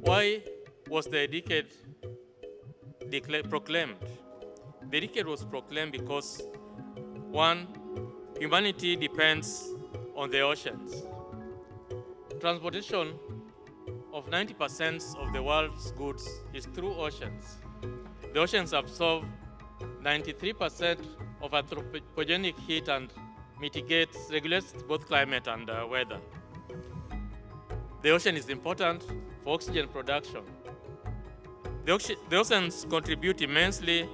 Why was the decade proclaimed? The decade was proclaimed because one, humanity depends on the oceans. Transportation of 90% of the world's goods is through oceans. The oceans absorb 93% of anthropogenic heat and mitigates, regulates both climate and uh, weather. The ocean is important for oxygen production. The, the oceans contribute immensely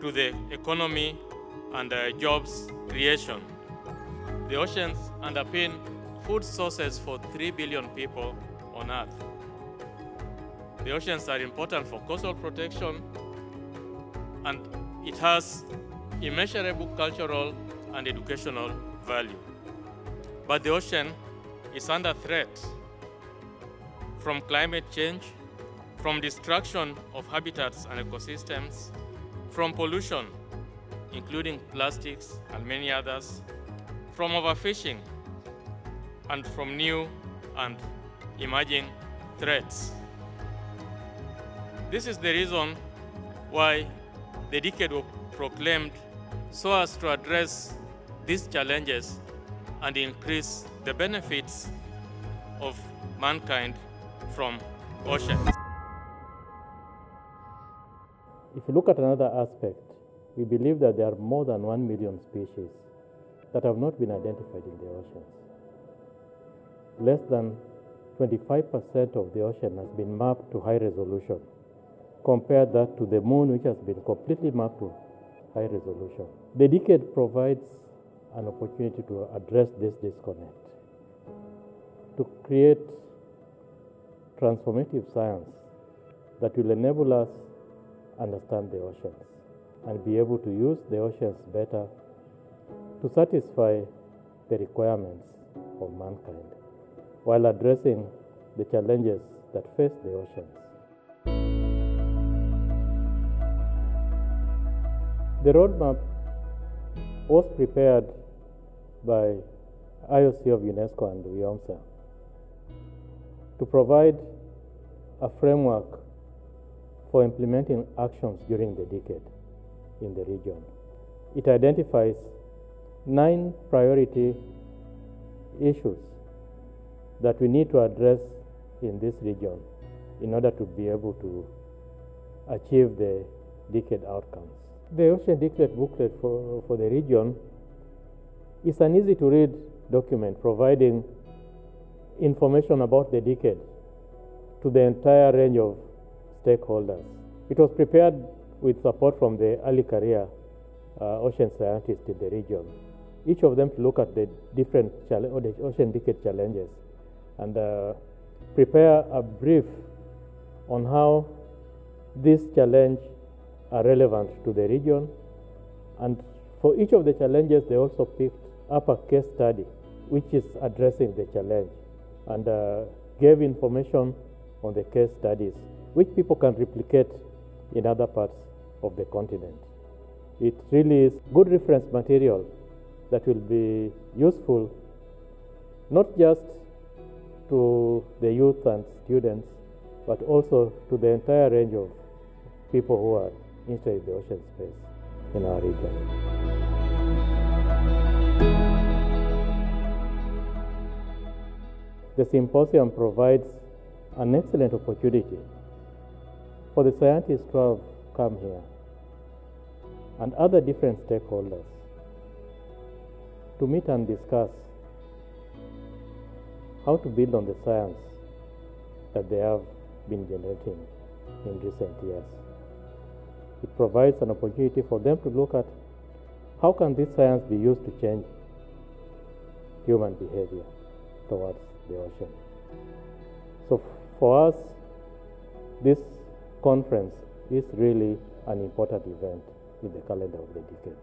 to the economy and uh, jobs creation. The oceans underpin food sources for 3 billion people on Earth. The oceans are important for coastal protection and it has immeasurable cultural and educational value. But the ocean is under threat from climate change, from destruction of habitats and ecosystems, from pollution, including plastics and many others, from overfishing, and from new and emerging threats. This is the reason why the decade was proclaimed so as to address these challenges and increase the benefits of mankind from oceans. If you look at another aspect, we believe that there are more than 1 million species that have not been identified in the oceans. Less than 25% of the ocean has been mapped to high resolution. Compare that to the moon, which has been completely mapped to high resolution. The decade provides an opportunity to address this disconnect, to create transformative science that will enable us understand the oceans and be able to use the oceans better to satisfy the requirements of mankind while addressing the challenges that face the oceans. The roadmap was prepared by IOC of UNESCO and WIOMSA to provide a framework for implementing actions during the decade in the region. It identifies nine priority issues that we need to address in this region in order to be able to achieve the decade outcomes. The Ocean Decade booklet for, for the region is an easy to read document providing information about the decade to the entire range of stakeholders. It was prepared with support from the early career uh, ocean scientists in the region. Each of them to look at the different ocean decade challenges and uh, prepare a brief on how this challenge are relevant to the region. And for each of the challenges, they also picked up a case study which is addressing the challenge and uh, gave information on the case studies which people can replicate in other parts of the continent. It really is good reference material that will be useful not just to the youth and students, but also to the entire range of people who are interested in the ocean space in our region. The symposium provides an excellent opportunity for the scientists to have come here and other different stakeholders to meet and discuss how to build on the science that they have been generating in recent years. It provides an opportunity for them to look at how can this science be used to change human behavior towards So for us, this conference is really an important event in the calendar of the decade.